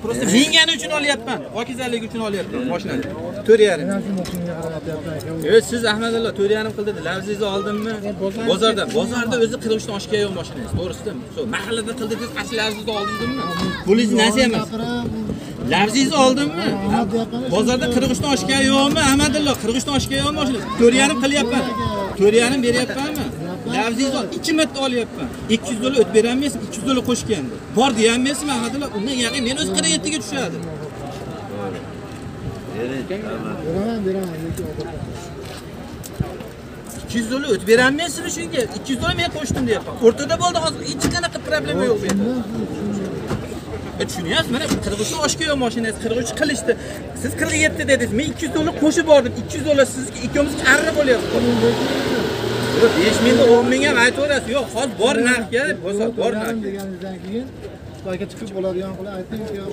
Просто mingani uchun olyapman. Pokizalik uchun olyapman mashinani. 4.5. Yo siz Ahmadullo 4.5 qildi. Lavzingizni oldimmi? Bozorda. Bozorda o'zi 43 dan oshgan yo'q mashinangiz. To'g'risi-da. So, mahallada qildingiz, asli lavzingizni oldingizmi? Pulingiz emas. Lavzingizni oldimmi? Bozorda 43 dan yo'qmi? Ahmadullo 43 dan yo'qmi mashinangiz? 4.5 qilyapman. 4.5 beryapmanmi? Lavzingizni 2 marta olyapman. 200 dollar o'tib berolmaysiz, 200 dollar qo'shganda. Bor deyolmaysizmi Ahmadullo? Undan yaqin men o'z 47 ga tushadi. Beraman, beraman. lekin oxirida. 200 dollar o'tib berolmaysizmi shunga? 200 dollar men qo'shdim deyapman. O'rtada bo'ldi hozir hech qanaqa problema yo'q menda. E tushunyapsiz? Mana 43 oshga yo'q mashinangiz 43 qilishdi. Siz 47 dedingiz. Men 200 dollar qo'shib bordim. 200 dollar sizga ikkimiz qarri bo'lyapti. Yo'q, 5 mingni 10 ming ham aytaverasiz. Yo'q, hozir bor narxga, bo'lsa bor narxga. deganingizdan keyin Sizlarga chiqib bo'ladigan qilib ayting, yo,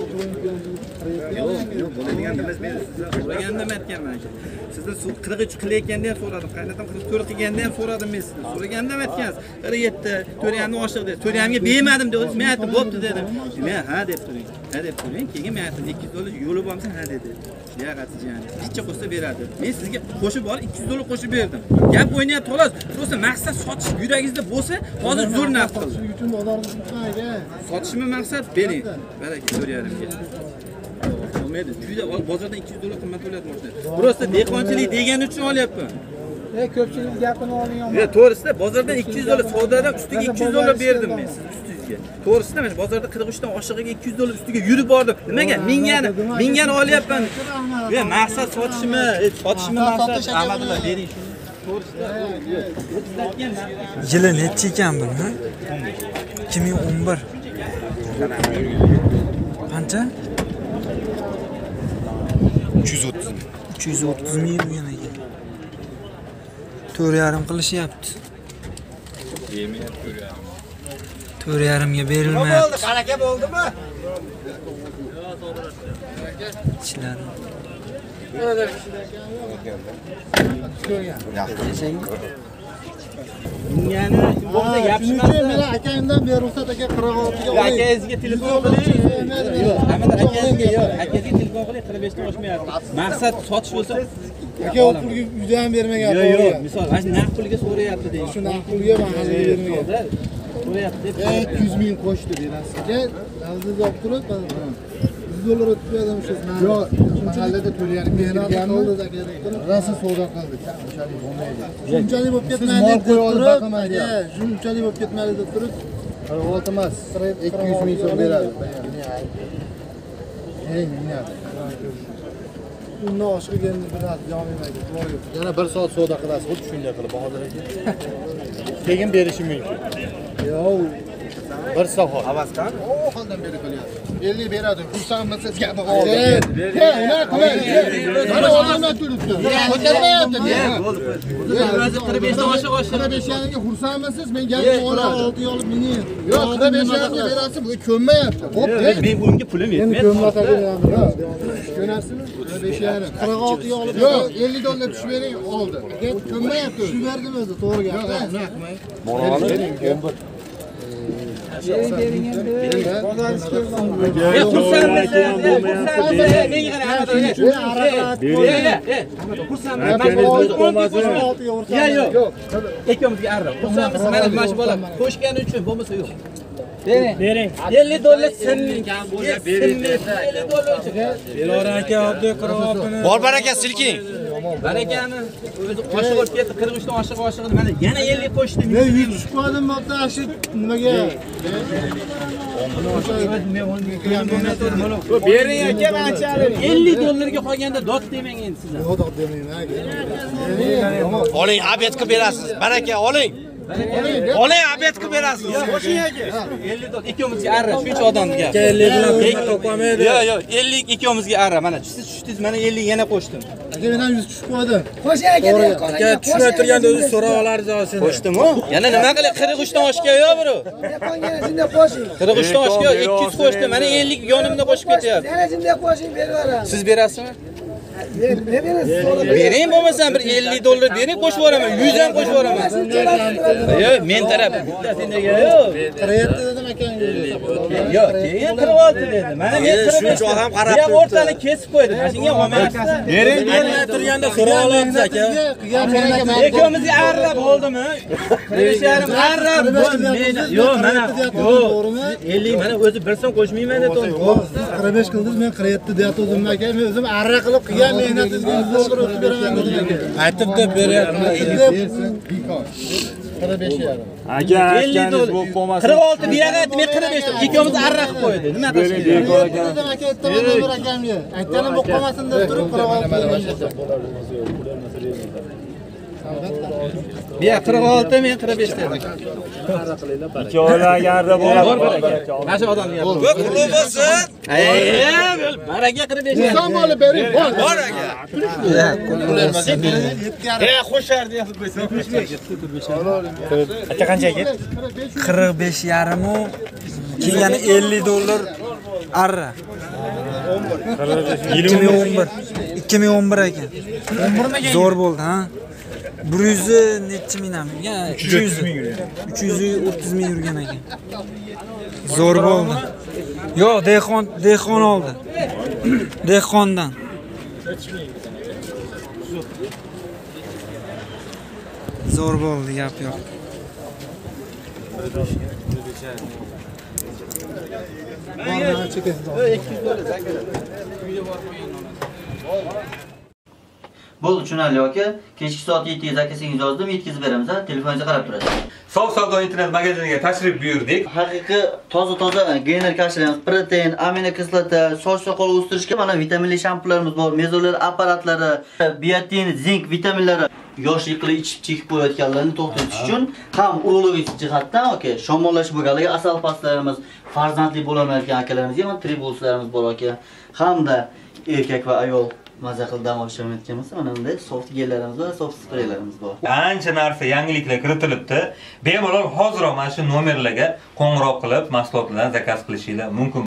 Yo'q, yo'q, bo'ladigan emas. Men sizdan so'raganda ham aytganman aka. Sizdan suv 43 qilayotganda ham so'radim. Qaynatam 44 qilganda ham so'radim men sizdan. So'raganda ham aytgansiz. 47, 4 oshiq dedi. 4 ga bermadim dedingiz. Men aytdim, bo'pti dedim. Men ha deb turing. Ha deb turing. Keyin men aytdim, 200 dollar yo'li bormisa ha dedi. Liyaqatsiz yani. Necha qo'shsa beradi. Men sizga qo'shib olib 200 dollar qo'shib berdim. Gap o'ynayapti xolos. Просто maqsad sotish yuragingizda bo'lsa, hozir zo'r narx qildi. Sotishmi maqsad? Bering. Baraka 4.5 ga. Olmaydi. Ol, bozordan 200 dollar qimmat to'layapti mashina. Просто dehqonchilik degani uchun olyapman. E, ko'pchilik gapini oling Ya to'g'risida bozordan 200 dollar savdodan ustiga 200 dollar berdim men ustingizga. To'g'risida mana bozorda 43 dan oshig'iga 200 dollar ustiga yurib bordim. Nimaga? Mingani, mingani olyapman. Ya maqsad sotishmi? E, Sotishmi maqsad? Ahmadullo bering shuni. To'g'risida o'tizlatgan narx. Yili necha ekan bu? ha? 2011. Qancha? 330 330 ming yurgan ekan. 4.5 qilishyapti. to'rt yarimga berilmayapti. Qanaqa bo'ldimi? ishlari Mingani bo'lsa Shuning gapirmasa. uchun men akamdan beruxsat aka 46 ga akangizga telefon qiling yo'q akangizga yo'q akangizga telefon qiling 45 dan oshmayapti maqsad sotish bo'lsa aka u pulga uyda ham bermagan yo'q yo'q misol mana shu naqd pulga so'rayapti deydi. Shu naqd pulga mahallaga bermagan E, 200 ming qo'shdi berasiz aka navziz olib turib 100 dollar o'tib berdim shu yo'q mahallada to'layapti berganmi rosa savdo qildik shunchalik bo'lib ketmaydi deb turib shunchalik bo'lib ketmaydi deb turib olti emas ikki yuz ming so'm beradi ey minglab undan oshiq endi beradi jomimaydi Yana bir soat savdo qilasiz, xuddi shunday qilib Bahodir aka. Keyin berishim mumkin. Yo'q Bir qani u holdan beri qilyapti ellik beradi xursandmisiz gapi unaqa qilmaydi mana odamlar turibdi ko'tarmayapti o'zi 45 dan oshiq oshib qirq besh yarimga xursandmisiz men gapni olti olib meni yo'q qirq besh yarimga berasiz bu ko'nmayapti bo'pti men bunga pulim ko'nmasligini ko'nasizmi qirq besh yarim qirq oltiga olib yo'q ellik dollar tushib bering oldi ko'nmayapti tushib berdim o'zi to'g'ri gap Ya yo'q. Ikkomizga arra. Xursandmisiz? Mana mana shu bola qo'shgani uchun bo'lmasa yo'q. Elora aka oddiy qiroatini Bor baraka silking. Barakani o'zi oshiq bo'lib ketdi. 43 dan oshiq oshiq. Mana yana 50 qo'shdim. men yuz tushib qoldim bo'pti shu nimaga Bering aka manchalik. 50 dollarga qolganda dod demang endi sizlar. yo'q demayman aka Oling, berasiz. Baraka oling. Oling, obed qilib berasiz. 50 dollar ikkovimizga arra shuncha odamga. 50 bilan pul topolmaydi Yo'q, yo'q, 50 ikkovimizga arra. Mana siz tushdingiz, mana 50 yana qo'shdim. aka ham yuz tushib qoldim aka tushmay turganda o'zi so'rab olardi seni Qo'shdimu? Yana nima qilay? 43 dan oshgan yo'q, bro. 43 dan oshgan 200 qo'shdim. Mana 50 yonimda qo'shib ketyapti. Yana shunday qo'shing beraveramiz. Siz berasizmi? Bering bo'lmasam bir 50 dollar bering qo'shib yuboraman. 100 ham qo'shib yuboraman. Yo'q, men taraf bitta senga yo'q. qirq yetti dedim akangga Yo'q, keyin 46 dedi. Mana men 45. shuncha ham qarab turibdi. o'rtani kesib qo'ydi. Mana shunga olmay. Bering, bering turganda so'ra olamiz aka. Ikkovimizni arrab bo'ldimi? 45 yarim arrab bo'ldi. Yo'q, mana yo'q. 50 mana o'zi bir so'm qo'shmayman dedi. qirq besh qildingiz men qirq yetti deyotgandim aka men o'zim arra qilib qilgan mehnatingizga yuz o'tib beraman dedim Aytibdi beryapman. qirq besh yarim aka 50 dollar. 46 buyoqqa aytdi, men 45 besh Ikkovimizni arra qilib qo'ydi. Nima qilish kerak? aka aytaman aytganim bo'lib qolmasin deb turib qirq olti Bu yoq 46, men 45 dedim. ikkovlagarda bo'ladi Mana shu odamga gap. Yo'q, qutlug' bo'lsin. Ey, baraka 45 yarim. Son olib bering bor Bor aka. E, qo'shar deya qo'ysa. aka qancha aka 45 yarim u kelgani 50 dollar arra 2011 2011 ekan zo'r bo'ldi ha 100 necha ming ham ya 300 330 ming yurgan ekan zo'r bo'ldi yo'q dehqon dehqon oldi dehqondan zo'r bo'ldi gap yo'q bo'ldi tushunarli aka kechki soat yettiga zakasingizni yozdim yetkazib beramiz ha telefoningizga qarab turasiz. Sof savdo internet magaziniga tashrif buyurdik. haqiqiy toza toza gener kashalarimiz protein aminokislota soch soqol o'stirishga mana vitaminli shampunlarimiz bor mezonlar apparatlari biotin zinc vitaminlari. Yosh yiqilib ichib chekib qo'yayotganlarni to'xtatish uchun ham urologik jihatdan aka shamollash bo'lganligi asal pastlarimiz farzandli bo'lolmayotgan akalarimizga mana tribulslarimiz bor aka. Hamda erkak va ayol maza qilib dam olishamayotgan bo'lsa mana bunday soft gellarimiz va soft spreylarimiz bor Ancha narsa yangiliklar kiritilibdi. Bemalol hoziroq mana shu nomerlarga qo'ng'iroq qilib mahsulotlardan zakaz qilishingiz mumkin.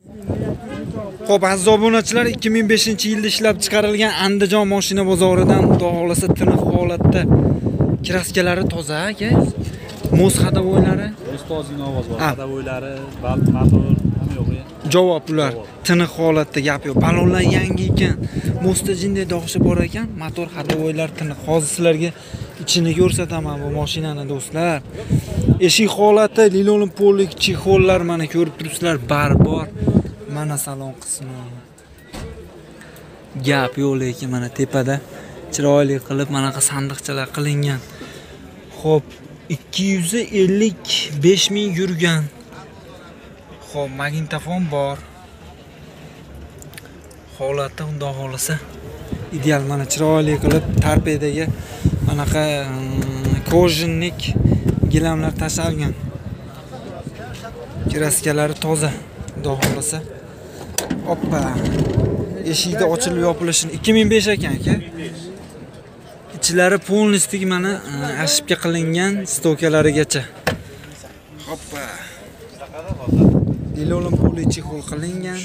Xo'p, aziz obunachilar, 2005-yilda ishlab chiqarilgan Andijon mashina bozoridan xudo xolasa tiniq holatda kraskalari toza aka. Muz hadavoylari. ustozning ovozi bor Ha. hadovoylari balt motor Javob ular tiniq holatda gap yo'q. Balonlar yangi ekan. mosta jinday dog'shi bor ekan. Motor hadavoylar tiniq. Hozir sizlarga ichini ko'rsataman bu mashinani do'stlar. Eshik holati lilon pollik chexollar mana ko'rib turibsizlar barbor. Mana salon qismi. Gap yo'q lekin mana tepada chiroyli qilib manaqa sandiqchalar qilingan. Xo'p, 255 ming yurgan. Xo'p, magnitofon bor. Holati xudo xolasa ideal mana chiroyli qilib tarpedaga anaqa mm, kojinnik gilamlar tashalgan. Kraskalari toza. Xudo xolasa. Oppa. Eshikda ochilib yopilishini 2005 ekan aka. Ichlari polnistik mana e, ashibga qilingan stokalarigacha. Hoppa. Lilolin puli chexol qilingan.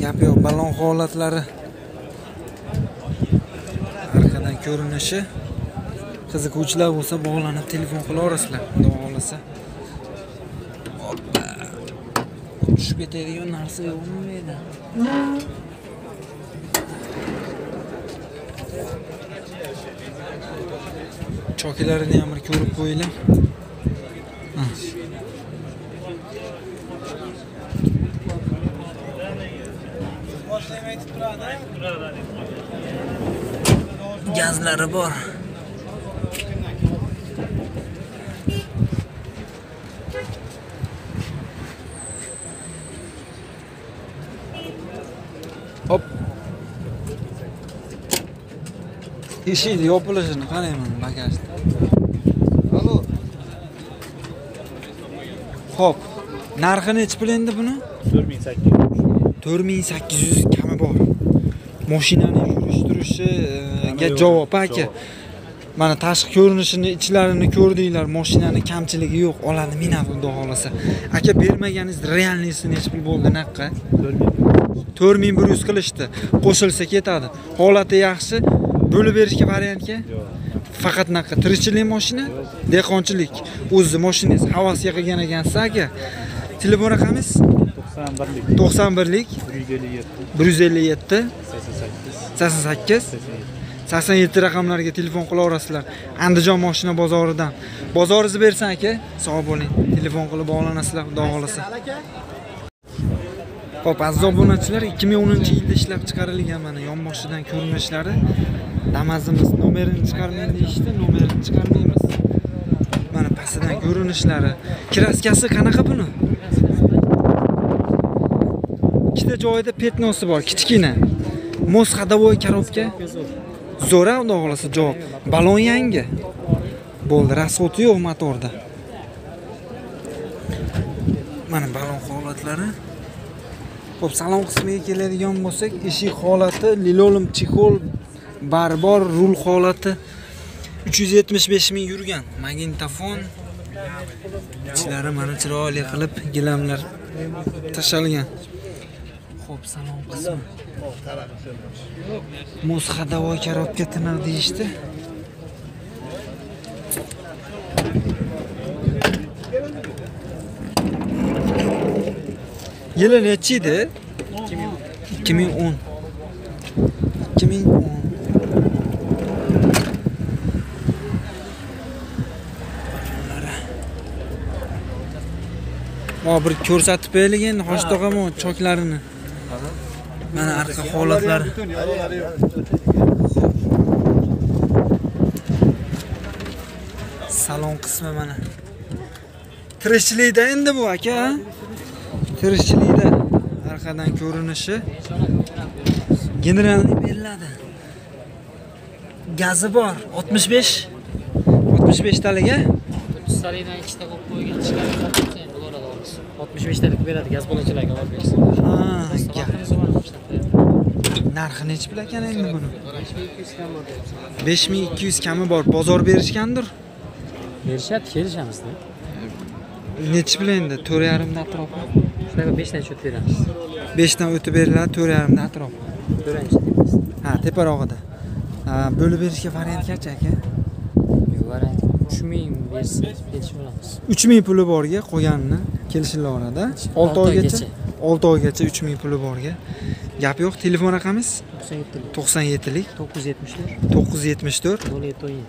Gap yo'q, balon holatlari. Arqadan ko'rinishi qiziquvchilar bo'lsa bog'lanib telefon qilaverasizlar, xudo xohlasa Tushib ketadigan narsa yo'qmi bu yerda? Chokilarini ham bir ko'rib qo'yinglar. Gazlari bor. Hop. Eshikni yopilishini qarayman bagajni Xo'p, narxi nechi pul endi buni? 4800 4800 kami bor. Mashinani yurish-turishi ga javob aka. mana tashqi ko'rinishini ichlarini ko'rdinglar mashinani kamchiligi yo'q oladi minadi xudo xohlasa aka bermaganingiz realniysini nechi pul bo'ldi naqa to'rt ming bir yuz qilishdi qo'shilsa ketadi holati yaxshi bo'lib berishga variantga? Faqat naqa tirikchilik mashina dehqonchilik. O'zizni mashinangiz havasga qilgan ekansiz aka. Telefon raqamingiz? To'qson birlik to'qson birlik bir yuz ellik yetti. Sakson sakkiz. Sakson yetti raqamlarga telefon qilaverasizlar andijon moshina bozoridan. Bozoringizni bersin aka. Sog' bo'ling. Telefon qilib bog'lanasizlar xudo xohlasa. Xo'p, aziz obunachilar 2010 yilda ishlab chiqarilgan mana yon boshidan ko'rinishlari Damazimiz nomerini chiqarmang deyishdi, nomerini chiqarmaymiz. Mana pastidan ko'rinishlari. Kraskasi qanaqa buni? Ikkita joyida petnosi bor, kichkina. Mos ходовой коробка. Zo'ra, xudo xolasa javob. Balon yangi. Bo'ldi, rasxoti yo'q motorda. Mana balon holatlari. ho'p salon qismiga keladigan bo'lsak, eshik holati, lilolim chexol bari bor, rul holati 375 ming yurgan. Magnitofon ichlari mana chiroyli qilib gilamlar tashalgan. Xo'p, salom qismi. Muz ходовой коробка tiniq deyishdi. Yili nechi edi? 2010. 2010. Mo bir ko'rsatib beraylik endi Hosh tog'am choklarini. Mana arqa holatlari. Salon qismi mana. Tirishchilikda endi bu aka. tirishchilikda arqadan ko'rinishi generalniy beriladi gazi bor 65 65 taliga Stalindan ikkita qo'yib qo'ygan bo'ladi o'g'lisi. 65 talik beradi gaz bolachalarga olib ishlab narxi nechi pul ekan endi buni 5200 kami bor bozor berishgandir Berishadi, kelishamiz-da. nechi pul endi 4,5 atrofi Shunaqa 5 dan cho'p beramiz. 5 dan o'tib beriladi 4,5 atrofi To'rtinchi deymiz. ha teparog'ida bo'lib berishga variant qancha aka Yo'q, variant. 3000 bersin, kelishib olamiz. 3000 puli borga qo'yganini kelishilaveradi 6 Olti oygacha oygacha. 6 oygacha 3000 puli borga. Gap yo'q telefon raqamingiz 97 97lik 974 974 07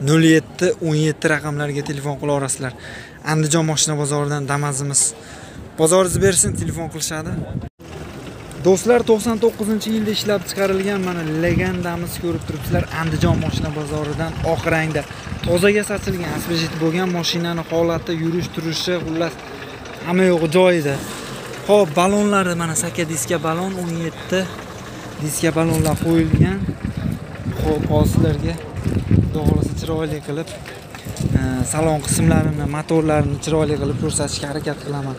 07 17 raqamlariga telefon qilaverasizlar andijon moshina bozoridan damazimiz. Bozoringizni bersin telefon qilishadi. Do'stlar 99 yilda ishlab chiqarilgan mana legendamiz ko'rib turibsizlar andijon moshina bozoridan oq rangda. Tozaga sachilgan asbejit bo'lgan mashinani holati yurish turishi xullas hamma yo'g'i joyida. Ho'p balonlari mana saka diska balon 17 diska ballonlar qo'yilgan. Ho'p hozirlarga xudo xohlasa chiroyli qilib e, salon qismlarini motorlarini chiroyli qilib ko'rsatishga harakat qilaman.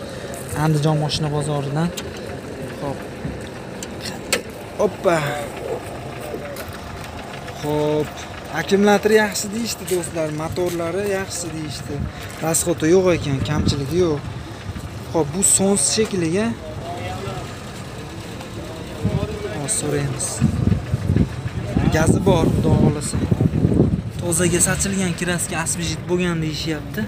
Andijon moshina bozoridan. Ho'p oppa. Ho'p akkumulyatori yaxshi deyishdi do'stlar. Motorlari yaxshi deyishdi. Расходi yo'q ekan kamchiligi yo'q. Ho'p bu sons hozir so'raymiz gazi bor xudo xohlasa. Tozaga sachilgan kraska asbejit bo'lgan deyishyapti.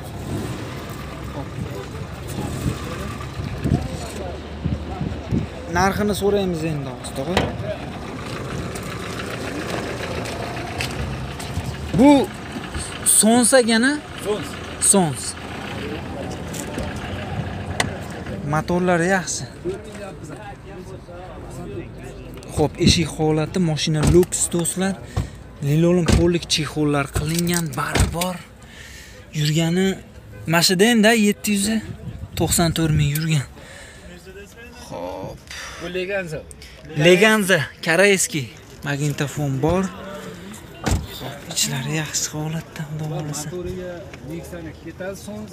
Narxini so'raymiz endi hozir bu sons ekana sons motorlari yaxshi Xo'p, eshik holati mashina luks do'stlar. Lilolin polik chexollar qilingan, bari bor. Yurgani mashida endi 794 ming yurgan. Xo'p. Bu Leganza. Leganza, koreyskiy magnitofon bor. Ichlari yaxshi holatda, xudo. Motoriga Nexa'ga ketadi so'ng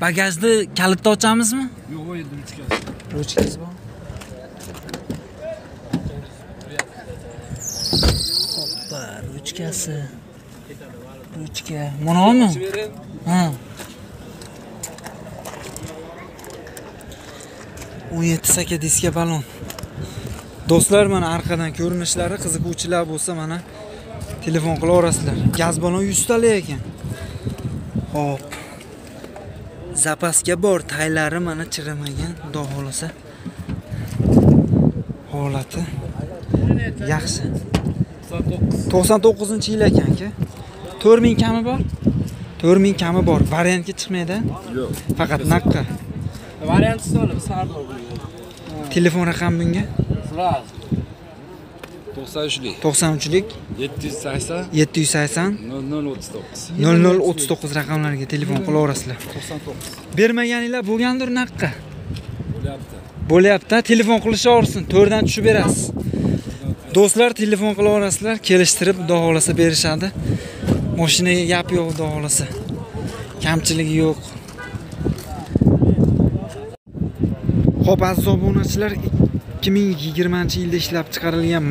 bagajni kalitni ochamizmi? Yo'q endi ruchkasi ruchkasi bor. Hoppa ruchkasi. Ruchka. Manami ha. O'n yetti saka diska balon. Do'stlar mana orqadan ko'rinishlari qiziquvchilar bo'lsa mana telefon qilaverasizlar gaz balon yuztalik ekan. Hop zapaska bor taylari mana chirimagan xudo xohlasa. Holati yaxshi. To'qson to'qqizinchi yil ekan aka to'rt ming kami bor? To'rt ming kami bor. Variantga chiqmaydi yo'q. Faqat naqqa. Sardor telefon raqami bunga sразу to'qson uchlik to'qson uchlik yetti yuz sakson? Yetti yuz sakson? Nol nol o'ttiz to'qqiz. Nol nol o'ttiz to'qqiz raqamlariga telefon qilaverasizlar to'qson to'qqiz. Bermaganinglar bo'lgandir naqqa bo'lyapti. Bo'lyapti telefon qilishaversin to'rdan tushib berasiz. Do'stlar telefon qilaverasizlar kelishtirib xudo xohlasa berishadi. Moshinaga gap yo'q xudo xohlasa. Kamchiligi yo'q. Ho'p aziz obunachilar ikki ming yigirmanchi yilda ishlab chiqarilgan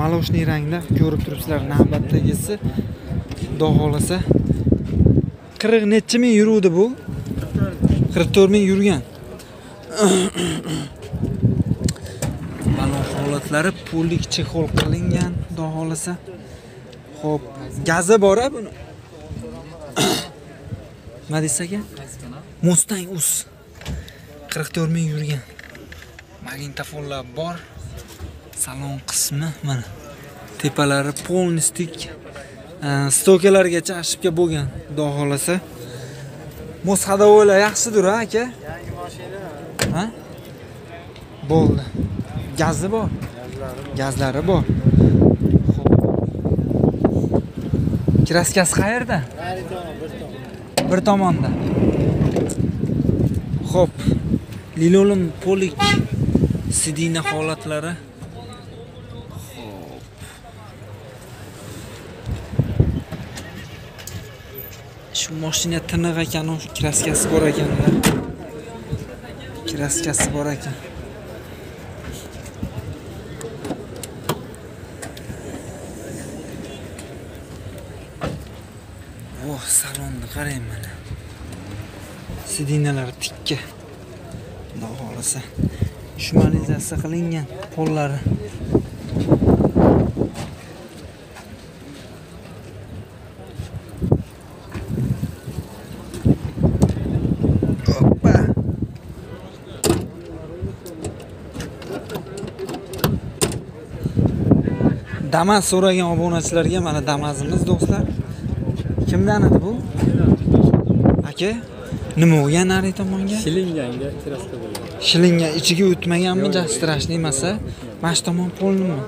maloshniy rangda ko'rib turibsizlar. Navbatdagisi xudo xohlasa qirq nechi ming yuruvdi bu. qirq to'rt ming yurgan. Balon holatlari pullik chexol qilingan xudo xohlasa. Ho'p gazi bor a buni. Nima deysiz aka mustang us. qirq to'rt ming yurgan. Magnitofonlar bor. Salon qismi mana. Tepalari polnistik stokalargacha ошибка bo'lgan. Xudo xohlasa. Mos ходовойlar yaxshidir a aka? Yangi ha? Bo'ldi. Gazi bor. Gazlari bor. Xo'p. kraskasi qayerda? Bir tomonda. Ho'p linoleum polik. Sidina holatlari Xo'p. shu mashina tiniq ekan u kraskasi bor ekan kraskasi bor ekan Oh, salonni qarang mana. Sidinalar tikka. Xudo xohlasa. Shumalizatsiya qilingan qo'llari Damas so'ragan obunachilarga mana Damasimiz do'stlar. Kimdan edi bu? Aka, nima bo'lgan nari tomonga? shilinganga kraska Shilingan, ichiga o'tmaganmi, jastrashni emasa, mana shu tomon polnimi?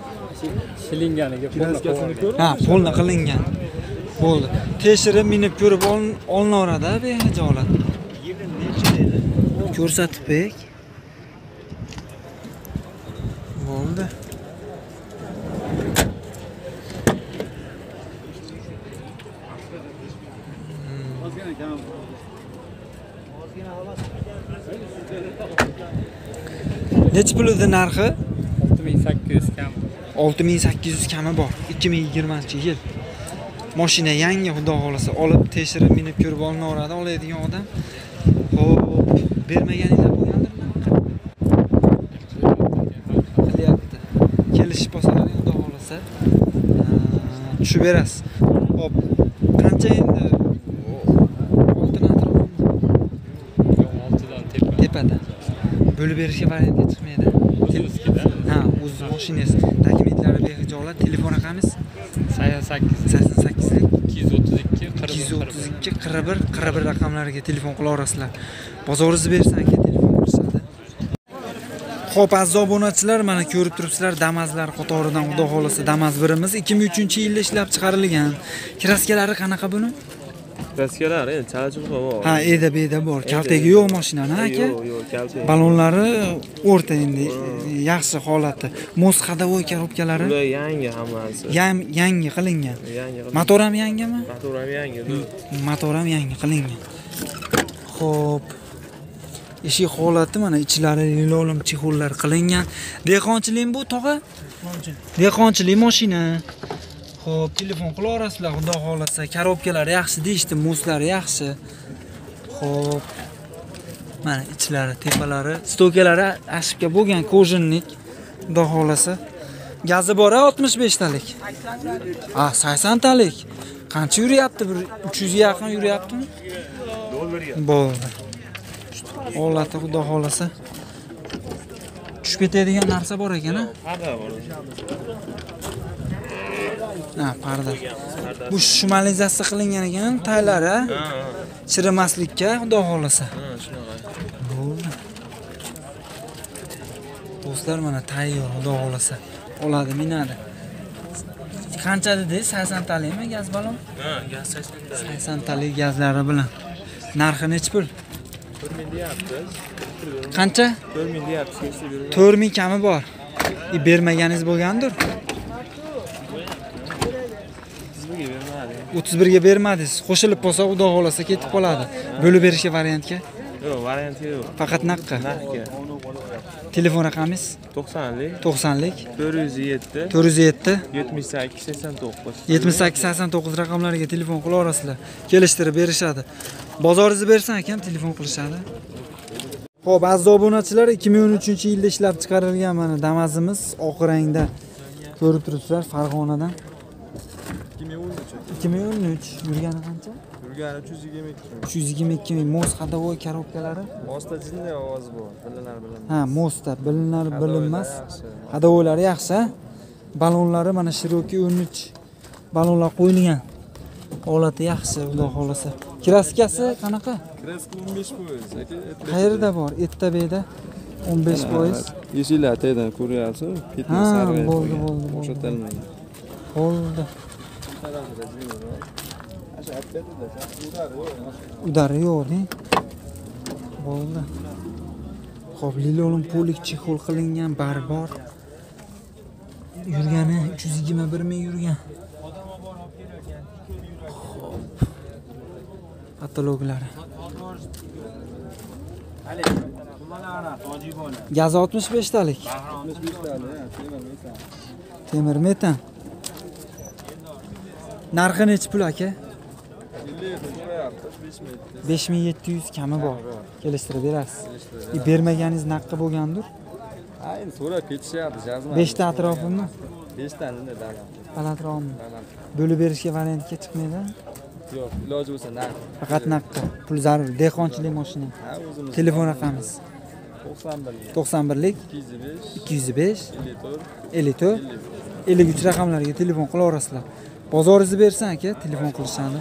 shilinganiga Ha, polni qilingan. Bo'ldi. Tekshirib minib ko'rib olin- olinaveradi behijolat. Ko'rsatib bek. Bo'ldi. Necha pul edi narxi? olti ming sakkiz yuz kam. 6800 kami bor. 2020 yil. Mashina yangi xudo xohlasa olib tekshirib minib ko'rib olinaveradi oladigan odam. Ho'p bermaganinglar bo'lgandirmi? Qilyapti. Kelishib olsalar xudo xohlasa. Tushib berasiz. Hop qancha endi? Oltini atrofida yo'q oltidan tepa. Tepada. Bo'lib berishga o'zbekida ha o'z mashinasi dokumentlari behijolat telefon raqamingiz sakson sakkiz sakson sakkizlik ikki yuz o'ttiz ikki qirq ikki yuz o'ttiz ikki qirq bir qirq bir raqamlariga telefon qilaverasizlar bozoringizni bersa aka telefon qilishadi. Ho'p aziz obunachilar mana ko'rib turibsizlar damazlar qatoridan xudo xohlasa damaz birimiz. Ikki ming uchinchi yilda ishlab chiqarilgan. Kraskalari qanaqa buni Kraskalar endi chalchuqa bor. ha eda beda bor kaltagi yo'q mashinani aka Yo'q, ballonlari o'rta endi yaxshi holati mos ходовой коробkalari Ular yangi hammasi. Yam, yangi qilingan Yangi. motor ham yangimi Motor ham yangi. motor ham yangi qilingan Xo'p. Eshik holati mana ichlari lilolim chexollar qilingan. Dehqonchilik bu tog'a? Dehqonchilik mashina. Xo'p, telefon qila olasizlar, xudo xolasa. Korobkalari yaxshi deyishdi, moslari yaxshi. Xo'p. Mana ichlari, tepalari, stokalari ashibga bo'lgan kojinnik. Xudo xolasa. Gazi bor 65 talik. Ah, 80 talik. Qancha yuryapti? Bir 300 ga yaqin yuryaptimi? Bo'ldi. Holati xudo xolasa. Tushib ketadigan narsa bor ekan-a? Ha, bor. Ha, parda. Bu shumalizatsiya qilingan ekan, taylari. Ha. Chirimaslikka xudo xolasa. Ha, shunaqa. Bo'ldi. Do'stlar mana tayyor xudo xolasa. Oladi, minadi. Qancha dedi? 80 talikmi gaz balon? Ha, gaz 80 ta. 80 talik gazlari bilan. Narxi nechi pul? 4000 deyapmiz. Qancha? 4000 deyapmiz. Kechda beramiz. 4000 kami bor. E, bermaganingiz bo'lgandir. Bizga bermadi. 31 ga bermadingiz. Qo'shilib qolsa, xudo xolasa ketib qoladi. Bo'lib berishga variantga. Yo'q, varianti yo'q. Faqat naqqa. Narxga. Telefon raqamingiz 90lik 90lik 407 407 78 89. 78 89 raqamlariga telefon qila olasizlar. Kelishtirib berishadi. Bozoringizni bersan akam telefon qilishadi. Xo'p, aziz obunachilar, 2013-yilda ishlab chiqarilgan mana Damazimiz oq rangda ko'rib turibsizlar Farg'onadan. 2013 yurgani qancha? Yurgani 322. 322 ming mos ходовой korobkalari. Mosta jinday ovozi bor. Bilinar bilinmas. Ha, mosda bilinar bilinmas. Ходовойлari yaxshi. ha? Balonlari mana Shiroki 13 balonlar qo'yilgan. Holati yaxshi, xudo xolasa. Kraskasi qanaqa? Kreska 15 foiz. aka. Qayerda bor? Ettabeda 15 foiz. Yeshillar taydan ko'ryapsiz? Ha, bo'ldi, bo'ldi. O'xshatilmagan. Bo'ldi. Udari yo'q-da. Bo'ldi. Xo'p, lilolim polik chexol qilingan barbor. Yurgani 321 ming yurgan. Kataloglari. Gaz 65 talik. Temir metan. Narxi nechi pul aka? 5700 kami bor. Kelishtirib berasiz. E, bermaganingiz naqqa bo'lgandir? Ayni so'rab ketishyapti, jazma. 5 ta atrofimi? 5 tani dala. Balandroqmi? Bo'lib berishga variantga chiqmaydi. Yo'q, iloji bo'lsa naqd. Faqat naqqa. Pul zarur. Dehqonchilik mashina. Ha, o'zimiz. Telefon raqamingiz 91 91 lik 205 205 54 54 53 raqamlariga telefon qila olasizlar. Bozoringizni bersan aka, telefon qilishadi.